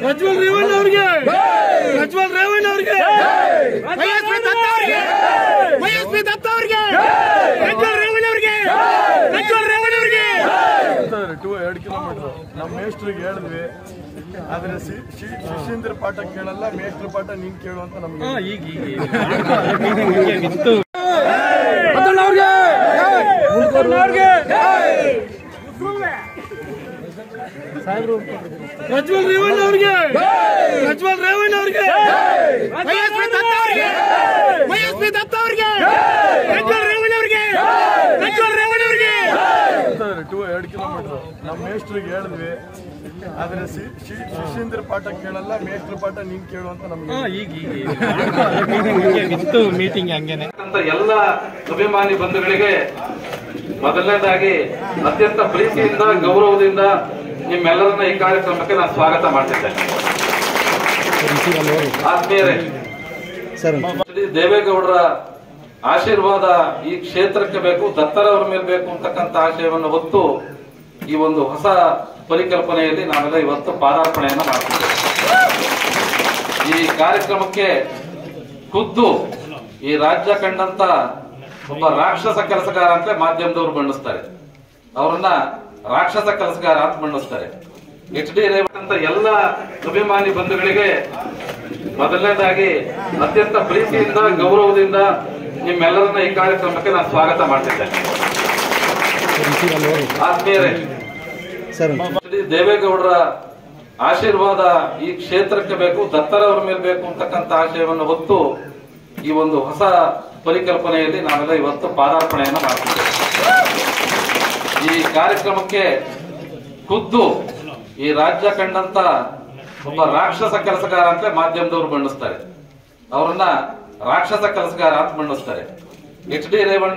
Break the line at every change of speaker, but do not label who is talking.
ಪ್ರಜ್ವಲ್ ರೇವಣ್ಣ ಅವ್ರಿಗೆ. ಪ್ರಜ್ವಲ್ ರೇವಣ್ಣ ಅವ್ರಿಗೆ. ವೈಎಸ್ಪಿ ದತ್ತ ಅವ್ರಿಗೆ. ವೈಎಸ್ಪಿ ದತ್ತ ಅವ್ರಿಗೆ. ಪ್ರಜ್ವಲ್ ರೇವಣ್ಣ ಅವ್ರಿಗೆ. ಪ್ರಜ್ವಲ್ ರೇವಣ್ಣ ಅವ್ರಿಗೆ.
ಟೂ ಎರಡು ಕಿಲೋಮೀಟರ್. ನಮ್ಮ ಮೇಷ್ಟ್ರಿಗೆ ಹೇಳಿದ್ವಿ. ಆದ್ರೆ ಶಿ- ಶಿ- ಶಿಷ್ಯಂದ್ರ ಪಾಠ ಕೇಳಲ್ಲ ಮೇಷ್ಟ್ರ ಪಾಠ ನೀನ್ ಕೇಳು ಅಂತ ನಮ್ಗೆ
ಪ್ರಜ್ವಲ್ ರೇವಣ್ಣ ಅವ್ರಿಗೆ! ಪ್ರಜ್ವಲ್ ರೇವಣ್ಣ ಅವ್ರಿಗೆ! ಮಹೇಶ್ವರಿ ದತ್ತ ಅವ್ರಿಗೆ! ವೈಎಸ್ಪಿ ದತ್ತ ಅವ್ರಿಗೆ! ಪ್ರಜ್ವಲ್ ರೇವಣ್ಣ ಅವ್ರಿಗೆ! ಪ್ರಜ್ವಲ್ ರೇವಣ್ಣ ಅವ್ರಿಗೆ!
ಟೂ ಎರಡು ಕಿಲೋಮೀಟರ್ ನಮ್ಮ ಮೇಷ್ಟ್ರಿಗೆ ಹೇಳಿದ್ವಿ. ಆದ್ರೆ ಶಿಶೀಂದ್ರ ಪಾಠ ಕೇಳಲ್ಲ ಮೇಷ್ಟ್ರ ಪಾಠ ನೀನ್ ಕೇಳು ಅಂತ ನಮ್ಗೆ
ಅಂತ ಎಲ್ಲ ಅಭಿಮಾನಿ ಬಂಧುಗಳಿಗೆ ಮೊದಲನೇದಾಗಿ ಅತ್ಯಂತ ಪ್ರೀತಿಯಿಂದ ಗೌರವದಿಂದ ನಿಮ್ಮೆಲ್ಲರನ್ನ ಈ ಕಾರ್ಯಕ್ರಮಕ್ಕೆ ನಾನು ಸ್ವಾಗತ ಮಾಡ್ತಿದ್ದೇನೆ. ಆತ್ಮೀಯರೇ ದೇವೇಗೌಡರ ಆಶೀರ್ವಾದ ಈ ಕ್ಷೇತ್ರಕ್ಕೆ ಬೇಕು ದತ್ತರವರ ಮೇಲೆ ಬೇಕು ಅಂತಕ್ಕಂಥ ಆಶಯವನ್ನು ಹೊತ್ತು ಈ ಒಂದು ಹೊಸ ಪರಿಕಲ್ಪನೆಯಲ್ಲಿ ನಾವೆಲ್ಲ ಇವತ್ತು ಪಾದಾರ್ಪಣೆಯನ್ನು ಮಾಡ್ತಿದ್ದೇವೆ. ಈ ಕಾರ್ಯಕ್ರಮಕ್ಕೆ ಖುದ್ದು ಈ ರಾಜ್ಯ ಕಂಡಂತ ಒಬ್ಬ ರಾಕ್ಷಸ ಕೆಲಸಗಾರ ಅಂತ ಮಾಧ್ಯಮದವರು ಬಣ್ಣಿಸ್ತಾರೆ. ಅವರನ್ನ ರಾಕ್ಷಸ ಕೆಲಸಗಾರ ಅಂತ ಬಣ್ಣಿಸ್ತಾರೆ. ಎಚ್ ಡಿ ರೇವಣ್ಣ ಅಂತ ಎಲ್ಲ ಅಭಿಮಾನಿ ಬಂಧುಗಳಿಗೆ ಮೊದಲನೇದಾಗಿ ಅತ್ಯಂತ ಪ್ರೀತಿಯಿಂದ ಗೌರವದಿಂದ ನಿಮ್ಮೆಲ್ಲರನ್ನ ಈ ಕಾರ್ಯಕ್ರಮಕ್ಕೆ ನಾನು ಸ್ವಾಗತ ಮಾಡ್ತಿದ್ದೇನೆ. ಆತ್ಮೀಯರೇ ದೇವೇಗೌಡರ ಆಶೀರ್ವಾದ ಈ ಕ್ಷೇತ್ರಕ್ಕೆ ಬೇಕು ದತ್ತರವರ ಮೇಲೆ ಬೇಕು ಅಂತಕ್ಕಂಥ ಆಶಯವನ್ನು ಹೊತ್ತು ಈ ಒಂದು ಹೊಸ ಪರಿಕಲ್ಪನೆಯಲ್ಲಿ ನಾವೆಲ್ಲ ಇವತ್ತು ಪಾದಾರ್ಪಣೆಯನ್ನು ಮಾಡ್ತೀವಿ ಈ ಕಾರ್ಯಕ್ರಮಕ್ಕೆ ಖುದ್ದು ಈ ರಾಜ್ಯ ಕಂಡಂತ ಒಬ್ಬ ರಾಕ್ಷಸ ಕೆಲಸಗಾರ ಅಂತ ಮಾಧ್ಯಮದವರು ಬಣ್ಣಿಸ್ತಾರೆ. ಅವರನ್ನ ರಾಕ್ಷಸ ಕೆಲಸಗಾರ ಅಂತ ಬಣ್ಣಿಸ್ತಾರೆ. H D Revanna